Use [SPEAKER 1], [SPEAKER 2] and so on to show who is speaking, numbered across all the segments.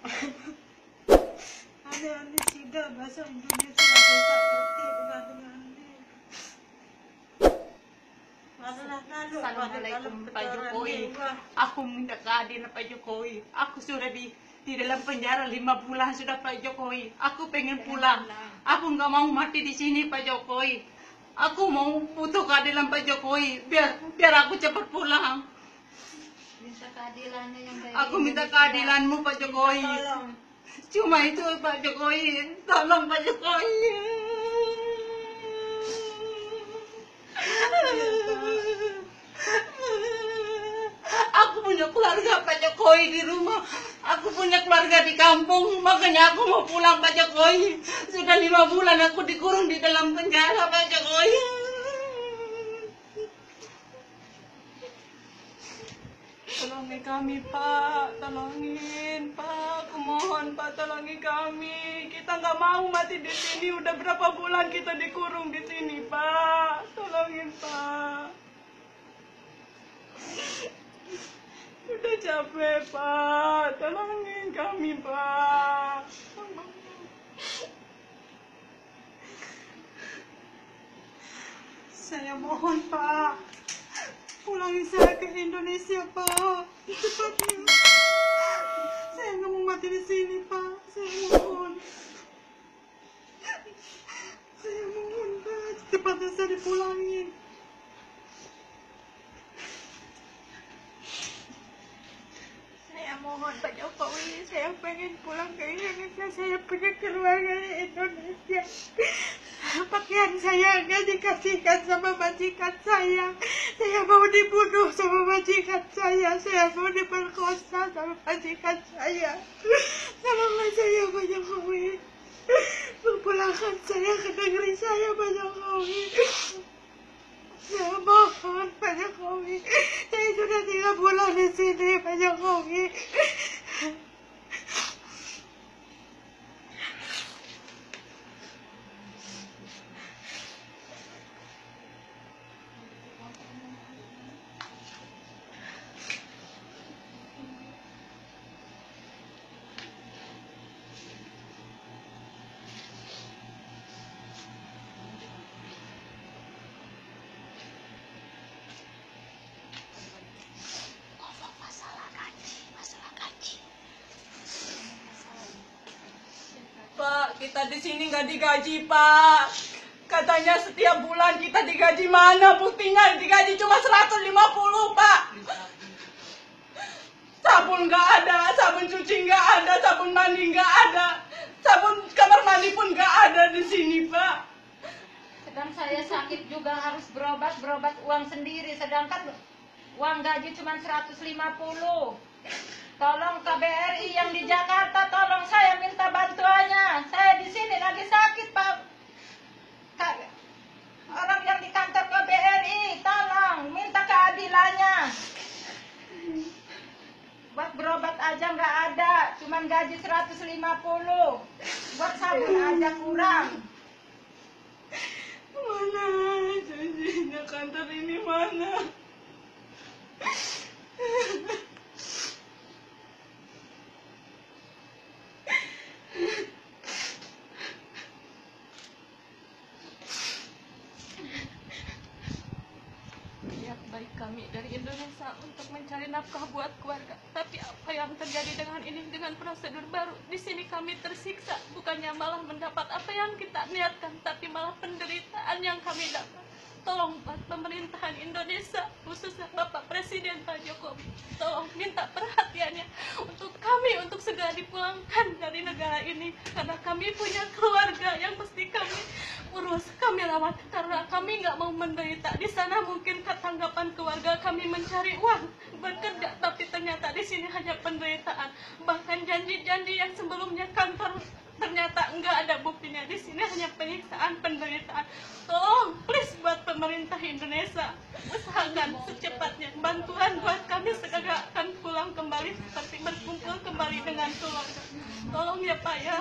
[SPEAKER 1] Aneh-aneh sudah bahasa Indonesia ngerti dengan dengan
[SPEAKER 2] Assalamualaikum Pak Jokowi. Aku minta keadilan Pak Jokowi. Aku sudah di di dalam penjara lima bulan sudah Pak Jokowi. Aku pengen pulang. Aku nggak mau mati di sini Pak Jokowi. Aku mau butuh keadilan Pak Jokowi. Biar biar aku cepat pulang.
[SPEAKER 3] Minta keadilannya yang dari
[SPEAKER 2] Aku minta
[SPEAKER 3] Indonesia.
[SPEAKER 2] keadilanmu Pak Jokowi.
[SPEAKER 1] Tolong.
[SPEAKER 2] Cuma itu Pak Jokowi. Tolong Pak Jokowi. Aku punya keluarga Pak Jokowi di rumah. Aku punya keluarga di kampung. Makanya aku mau pulang Pak Jokowi. Sudah lima bulan aku dikurung di dalam penjara Pak Jokowi. Tolongin kami Pak, tolongin Pak, aku mohon Pak tolongin kami. Kita nggak mau mati di sini. Udah berapa bulan kita dikurung di sini Pak, tolongin Pak. Udah capek Pak, tolongin kami Pak.
[SPEAKER 1] Saya mohon Pak, pulangin saya ke Indonesia Pak, cepatnya. Saya nggak mau mati di sini Pak, saya mohon. Saya mohon Pak, cepatnya saya dipulangin. Saya mohon Pak Jokowi, saya pengen pulang ke Indonesia, saya punya keluarga di Indonesia. Pakaian saya nggak dikasihkan sama majikan saya. Saya mau dibunuh sama majikan saya. Saya mau diperkosa sama majikan saya. Tolonglah saya Pak Jokowi. Berpulangkan saya ke negeri saya Pak Jokowi. Saya mohon Pak Jokowi. Saya sudah tiga bulan di sini Pak Jokowi.
[SPEAKER 2] Kita di sini nggak digaji, Pak. Katanya setiap bulan kita digaji mana? Buktinya digaji cuma 150, Pak. Sabun nggak ada, sabun cuci nggak ada, sabun mandi nggak ada, sabun kamar mandi pun nggak ada di sini, Pak.
[SPEAKER 3] sedang saya sakit juga harus berobat berobat uang sendiri sedangkan uang gaji cuma 150 tolong KBRI yang di Jakarta tolong saya minta bantuannya. Saya di sini lagi sakit pak. Orang yang di kantor KBRI tolong minta keadilannya. Buat berobat aja nggak ada cuman gaji 150 buat sabun aja kurang.
[SPEAKER 2] Mana? Janjinya kantor ini mana?
[SPEAKER 4] niat baik kami dari Indonesia untuk mencari nafkah buat keluarga. Tapi apa yang terjadi dengan ini dengan prosedur baru? Di sini kami tersiksa, bukannya malah mendapat apa yang kita niatkan, tapi malah penderitaan yang kami dapat. Tolong buat pemerintahan Indonesia, khususnya Bapak Presiden Pak Jokowi, tolong minta perhatiannya untuk kami untuk segera dipulangkan dari negara ini karena kami punya keluarga yang mesti kami urus, kami rawat. Karena kami nggak mau menderita di sana mungkin ketanggapan keluarga kami mencari uang bekerja. Tapi ternyata di sini hanya penderitaan. Bahkan janji-janji yang sebelumnya kantor ternyata nggak ada buktinya. Di sini hanya penyiksaan penderitaan. Tolong please buat pemerintah Indonesia usahakan secepatnya. Bantuan buat kami segera akan pulang kembali seperti berkumpul kembali dengan keluarga. Tolong ya Pak ya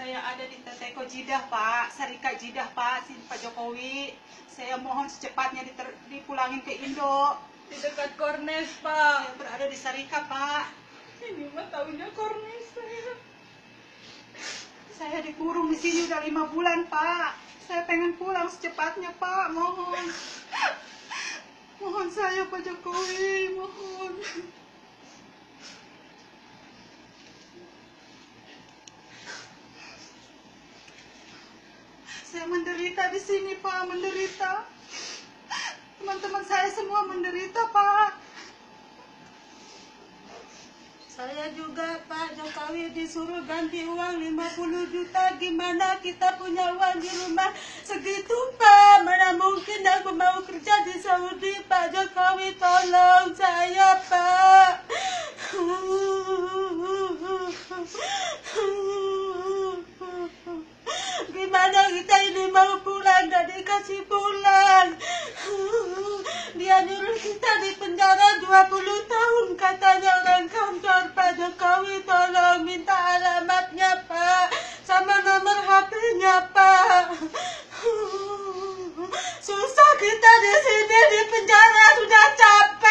[SPEAKER 5] Saya ada di Teteko Jidah, Pak. Sarika Jidah, Pak. Sini Pak Jokowi. Saya mohon secepatnya diter- dipulangin ke Indo.
[SPEAKER 6] Di dekat Kornes,
[SPEAKER 5] Saya
[SPEAKER 6] Pak.
[SPEAKER 5] berada di Sarika, Pak.
[SPEAKER 6] Ini mah tahunya Kornes saya.
[SPEAKER 5] Saya dikurung di sini udah lima bulan, Pak. Saya pengen pulang secepatnya, Pak. Mohon. Mohon saya, Pak Jokowi. Mohon. Saya menderita di sini, Pak. Menderita. Teman-teman saya semua menderita, Pak.
[SPEAKER 1] Saya juga Pak Jokowi disuruh ganti uang 50 juta Gimana kita punya uang di rumah segitu Pak Mana mungkin aku mau kerja di Saudi Pak Jokowi tolong saya Pak Gimana kita ini mau pulang gak dikasih pulang. Dia nyuruh kita di penjara 20 tahun katanya orang kantor Pak Jokowi tolong minta alamatnya Pak sama nomor HP-nya Pak Susah kita di sini di penjara sudah capek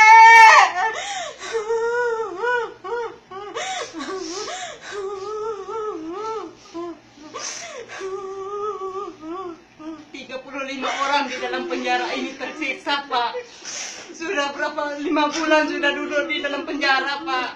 [SPEAKER 5] 35 orang di dalam penjara ini tersiksa, Pak. Sudah berapa? Lima bulan sudah duduk di dalam penjara, Pak.